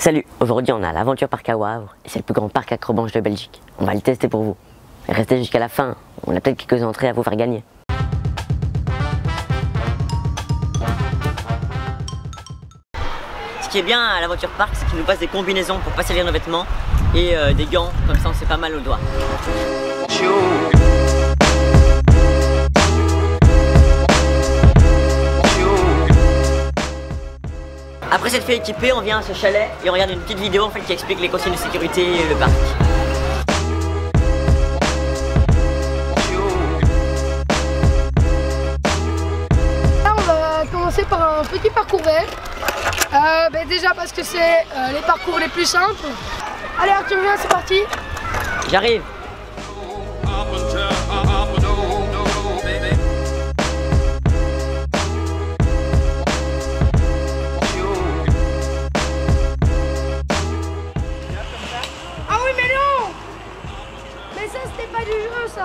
Salut, aujourd'hui on a l'Aventure Park à Wavre et c'est le plus grand parc acrobranche de Belgique. On va le tester pour vous. Restez jusqu'à la fin, on a peut-être quelques entrées à vous faire gagner. Ce qui est bien à l'Aventure Park, c'est qu'il nous passe des combinaisons pour pas salir nos vêtements et euh, des gants, comme ça on sait pas mal aux doigts. Après s'être fait équiper, on vient à ce chalet et on regarde une petite vidéo en fait, qui explique les consignes de sécurité et le parc. Là, on va commencer par un petit parcours vert. Euh, ben, déjà parce que c'est euh, les parcours les plus simples. Allez Arthur, viens, c'est parti. J'arrive ça, c'était pas du jeu, ça.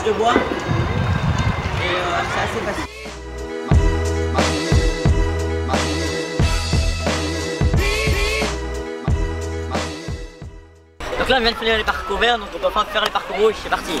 Un- sur une planche de bois et euh, c'est assez facile. Donc là on vient de finir les parcours verts donc on peut enfin faire les parcours rouges, c'est parti.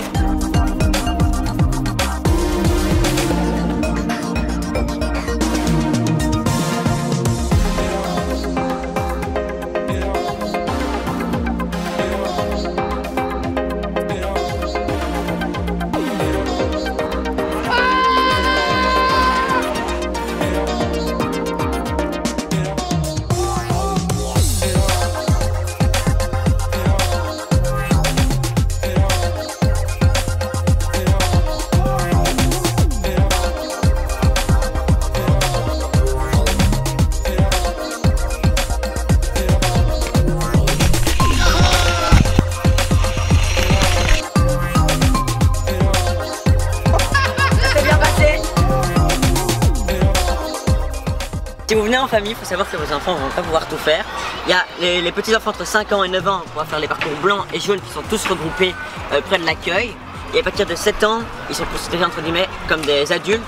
Si vous venez en famille, il faut savoir que vos enfants vont pas pouvoir tout faire. Il y a les, petits enfants entre 5 ans et 9 ans pour faire les parcours blancs et jaunes qui sont tous regroupés euh, près de l'accueil. Et à partir de 7 ans, ils sont considérés entre guillemets comme des adultes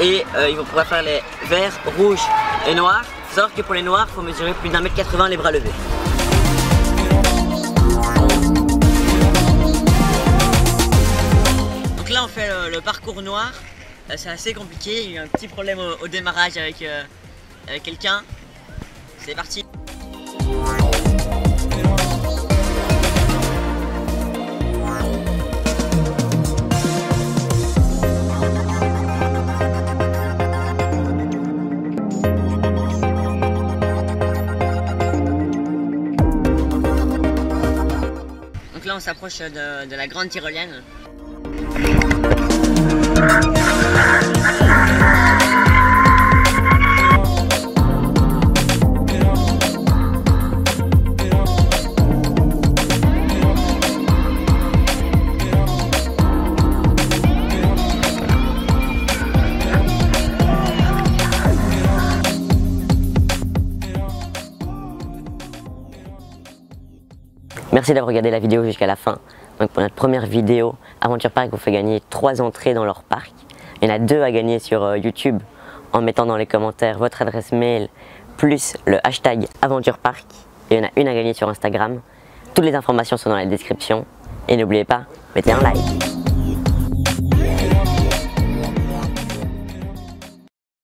et euh, ils vont pouvoir faire les verts, rouges et noirs. Il faut savoir que pour les noirs, il faut mesurer plus d'un mètre 80 les bras levés. Donc là on fait le, parcours noir, Euh, c'est assez compliqué, il y a eu un petit problème au, démarrage avec, avec quelqu'un. C'est parti. Donc là on s'approche de, de la grande tyrolienne. Merci d'avoir regardé la vidéo jusqu'à la fin. Donc pour notre première vidéo, Aventure Park vous fait gagner 3 entrées dans leur parc. Il y en a deux à gagner sur euh, YouTube en mettant dans les commentaires votre adresse mail plus le hashtag Aventure Park. Et il y en a une à gagner sur Instagram. Toutes les informations sont dans la description. Et n'oubliez pas, mettez un like.